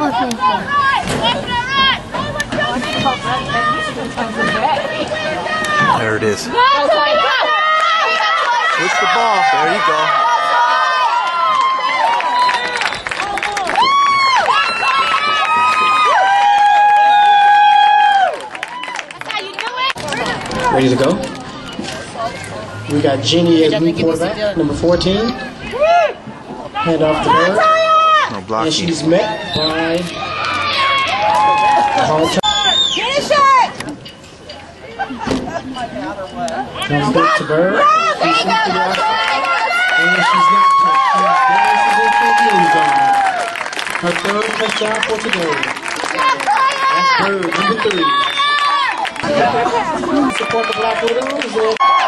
There it is. Go, Clay, go! Switch the ball. There you go. Ready to go? We got Jenny as new quarterback, number 14. Hand off the her. No And she's met by Paul Ch- Finish it! Comes back to Bird. She's shoots to the outside. And she's not touched. She dances into the end zone. Her third touchdown for today. That's Bird, number three. Support the Black Widows.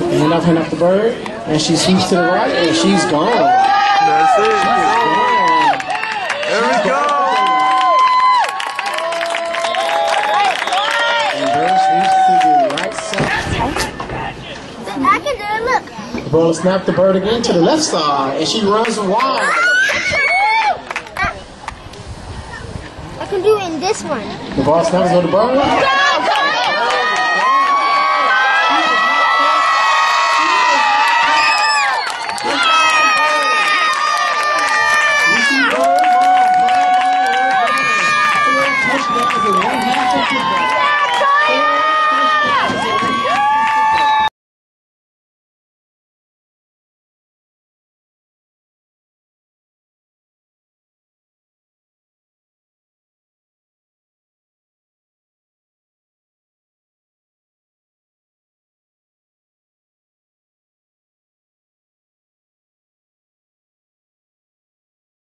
And- Hand off, hand off the bird, and she sweeps to the right, and she's gone. That's it. Gone. There we go. And bird sweeps to the right side. I can do it. The ball is snapped the bird again to the left side, and she runs wide. I can do it in this one. The ball snaps on the bird.